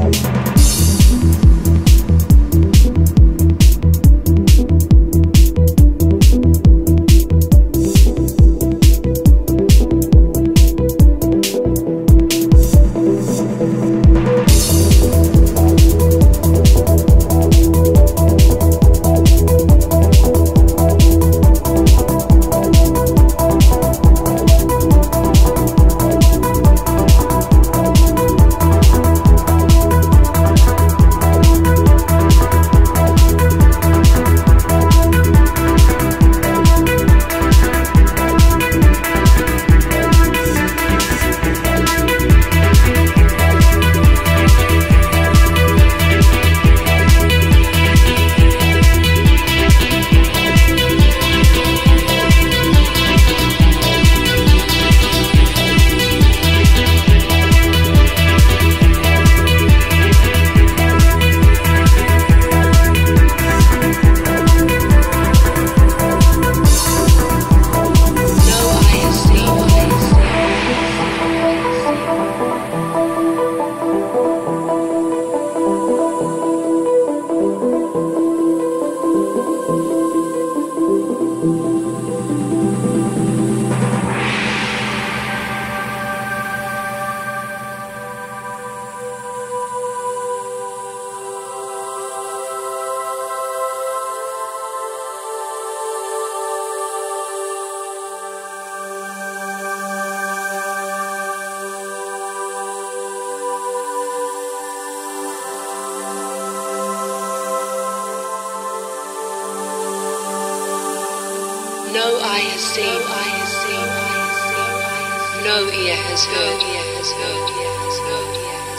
Bye. Eye has seen, no ear has heard,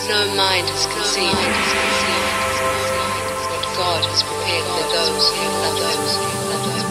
no mind has conceived what God has prepared for those who love those.